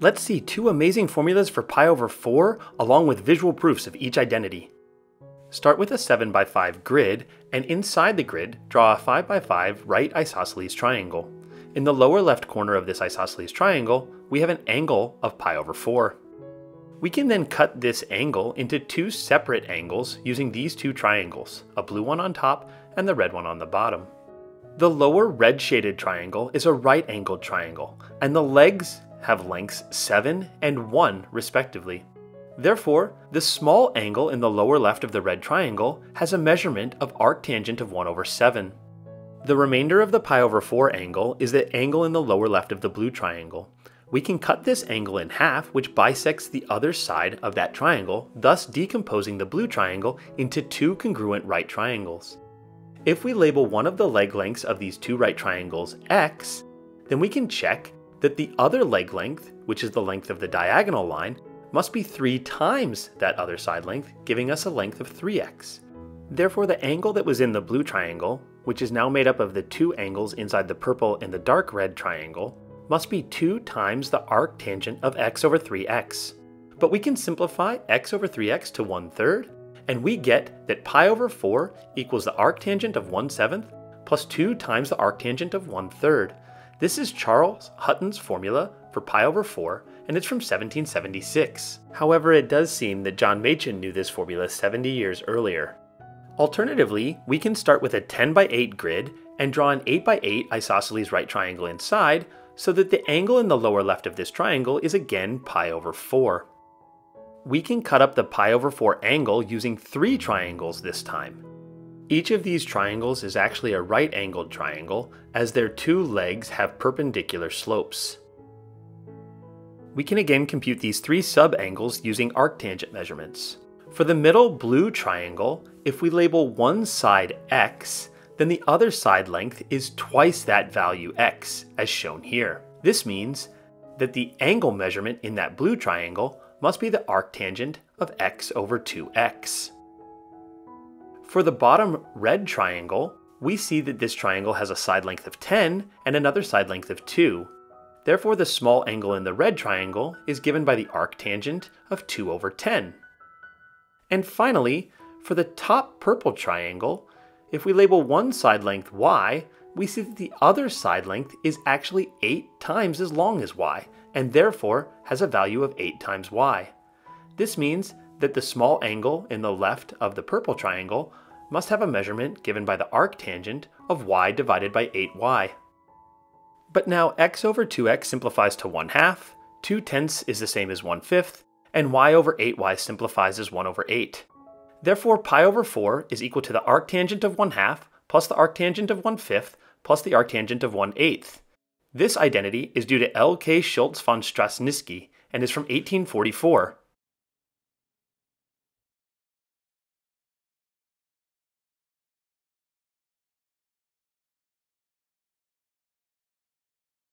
Let's see two amazing formulas for pi over 4 along with visual proofs of each identity. Start with a 7x5 grid, and inside the grid, draw a 5x5 right isosceles triangle. In the lower left corner of this isosceles triangle, we have an angle of pi over 4. We can then cut this angle into two separate angles using these two triangles, a blue one on top and the red one on the bottom. The lower red shaded triangle is a right angled triangle, and the legs have lengths 7 and 1 respectively. Therefore, the small angle in the lower left of the red triangle has a measurement of arctangent of 1 over 7. The remainder of the pi over 4 angle is the angle in the lower left of the blue triangle. We can cut this angle in half, which bisects the other side of that triangle, thus decomposing the blue triangle into two congruent right triangles. If we label one of the leg lengths of these two right triangles x, then we can check that the other leg length, which is the length of the diagonal line, must be 3 times that other side length, giving us a length of 3x. Therefore, the angle that was in the blue triangle, which is now made up of the two angles inside the purple and the dark red triangle, must be 2 times the arctangent of x over 3x. But we can simplify x over 3x to 1 third, and we get that pi over 4 equals the arctangent of 1 seventh plus 2 times the arctangent of 1 third. This is Charles Hutton's formula for pi over 4, and it's from 1776. However, it does seem that John Machin knew this formula 70 years earlier. Alternatively, we can start with a 10 by 8 grid and draw an 8 by 8 isosceles right triangle inside so that the angle in the lower left of this triangle is again pi over 4. We can cut up the pi over 4 angle using three triangles this time. Each of these triangles is actually a right angled triangle as their two legs have perpendicular slopes. We can again compute these three sub-angles using arctangent measurements. For the middle blue triangle, if we label one side x, then the other side length is twice that value x, as shown here. This means that the angle measurement in that blue triangle must be the arctangent of x over 2x. For the bottom red triangle, we see that this triangle has a side length of 10 and another side length of 2, Therefore, the small angle in the red triangle is given by the arctangent of 2 over 10. And finally, for the top purple triangle, if we label one side length y, we see that the other side length is actually 8 times as long as y, and therefore has a value of 8 times y. This means that the small angle in the left of the purple triangle must have a measurement given by the arctangent of y divided by 8y. But now x over 2x simplifies to 1 half, 2 tenths is the same as 1 fifth, and y over 8y simplifies as 1 over 8. Therefore, pi over 4 is equal to the arctangent of 1 half plus the arctangent of 1 fifth plus the arctangent of 1 eighth. This identity is due to L.K. Schulz von Strassnitzky and is from 1844.